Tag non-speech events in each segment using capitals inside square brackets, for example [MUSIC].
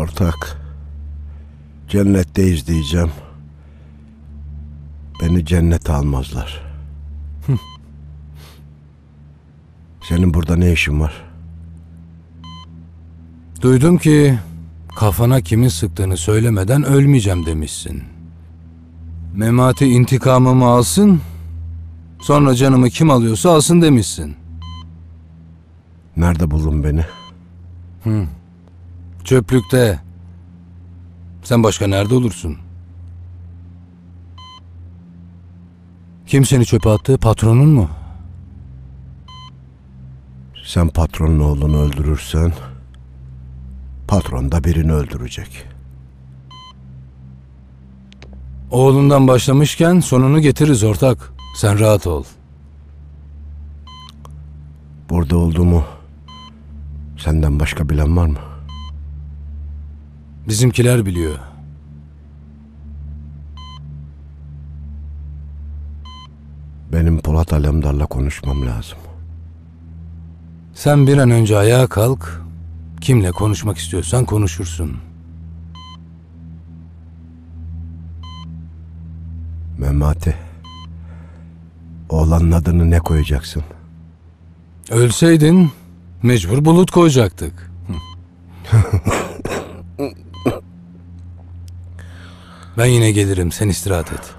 Ortak. Cennetteyiz diyeceğim. Beni cennete almazlar. Senin burada ne işin var? Duydum ki kafana kimin sıktığını söylemeden ölmeyeceğim demişsin. Memati intikamımı alsın, sonra canımı kim alıyorsa alsın demişsin. Nerede buldun beni? Çöplükte. Sen başka nerede olursun? Kim seni çöpe attı? Patronun mu? Sen patronun oğlunu öldürürsen patron da birini öldürecek. Oğlundan başlamışken sonunu getiririz ortak. Sen rahat ol. Burada olduğumu senden başka bilen var mı? Bizimkiler biliyor. Benim Polat Alemdar'la konuşmam lazım. Sen bir an önce ayağa kalk. Kimle konuşmak istiyorsan konuşursun. Memati. Oğlanın adını ne koyacaksın? Ölseydin mecbur bulut koyacaktık. [LAUGHS] ben yine gelirim. Sen istirahat et.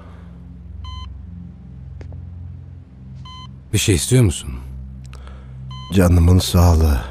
Bir şey istiyor musun? Canımın sağlığı.